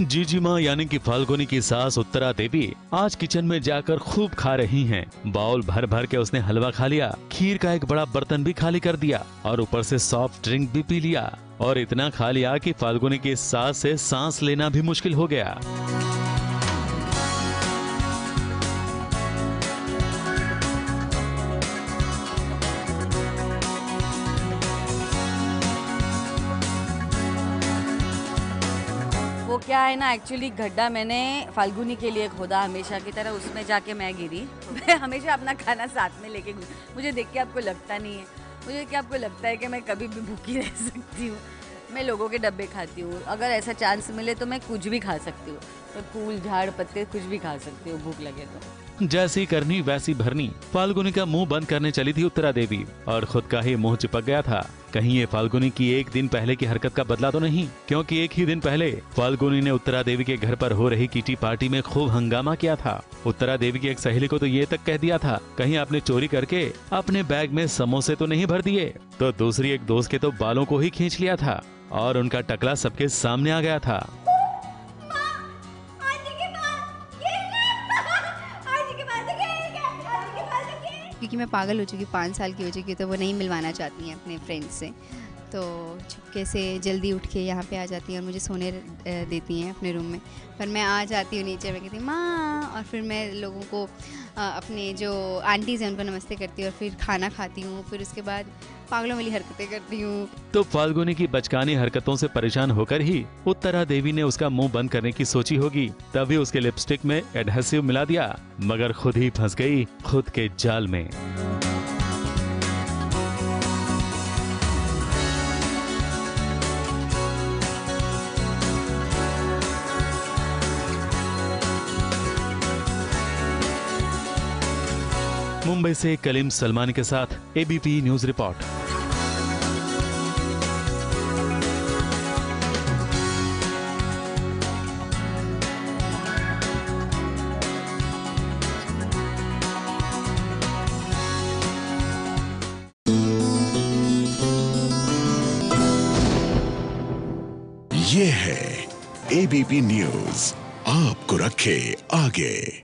जीजी माँ, यानी कि फाल्गुनी की सास उत्तरा देवी आज किचन में जाकर खूब खा रही हैं। बाउल भर भर के उसने हलवा खा लिया, खीर का एक बड़ा बर्तन भी खाली कर दिया और ऊपर से सॉफ्ट ड्रिंक भी पी लिया और इतना खा लिया कि फाल्गुनी की सास से सांस लेना भी मुश्किल हो गया वो क्या है ना एक्चुअली गड्ढा मैंने फाल्गुनी के लिए खोदा हमेशा की तरह, उसमें जाके मैं गिरी। मैं हमेशा अपना खाना साथ में लेके मुझे देख के आपको लगता नहीं है। मुझे क्या आपको लगता है कि मैं कभी भी भूखी रह सकती हूँ। मैं लोगों के डब्बे खाती हूँ। अगर ऐसा चांस मिले तो मैं कुछ भी खा सकती हूँ। मैं फूल, झाड़, पत्ते कुछ भी खा सकती हूँ, भूख लगे तो। जैसी करनी, वैसी भरनी। फाल्गुनी का मुँह बंद करने चली थी उत्तरा देवी, और खुद का ही मुँह चिपक गया था। कहीं ये फाल्गुनी की एक दिन पहले की हरकत का बदला तो नहीं, क्योंकि एक ही दिन पहले फाल्गुनी ने उत्तरा देवी के घर पर हो रही किटी पार्टी में खूब हंगामा किया था। उत्तरा देवी की एक सहेली को तो ये तक कह दिया था, कहीं आपने चोरी करके अपने बैग में समोसे तो नहीं भर दिए? तो दूसरी एक दोस्त के तो बालों को ही खींच लिया था, और उनका टकला सबके सामने आ गया था। क्योंकि मैं पागल हो चुकी पाँच साल की हो चुकी तो वो नहीं मिलवाना चाहती हैं अपने फ्रेंड्स से। तो छुपके से जल्दी उठ के यहाँ पे आ जाती हैं और मुझे सोने देती हैं अपने रूम में। पर मैं आ जाती हूँ नीचे मैं कहती माँ! और फिर मैं लोगों को अपने जो आंटीज़ हैं उनको नमस्ते करती हूँ और फिर खाना खाती हूँ। फिर उसके बाद पागलों वाली हरकतें करती हूँ। तो फाल्गुनी की बचकानी हरकतों से परेशान होकर ही उत्तरा देवी ने उसका मुँह बंद करने की सोची होगी। तभी उसके लिपस्टिक में एडहेसिव मिला दिया, मगर खुद ही फंस गई खुद के जाल में। मुंबई से कलीम सलमान के साथ एबीपी न्यूज़ रिपोर्ट ये है एबीपी न्यूज़ आपको रखे आगे.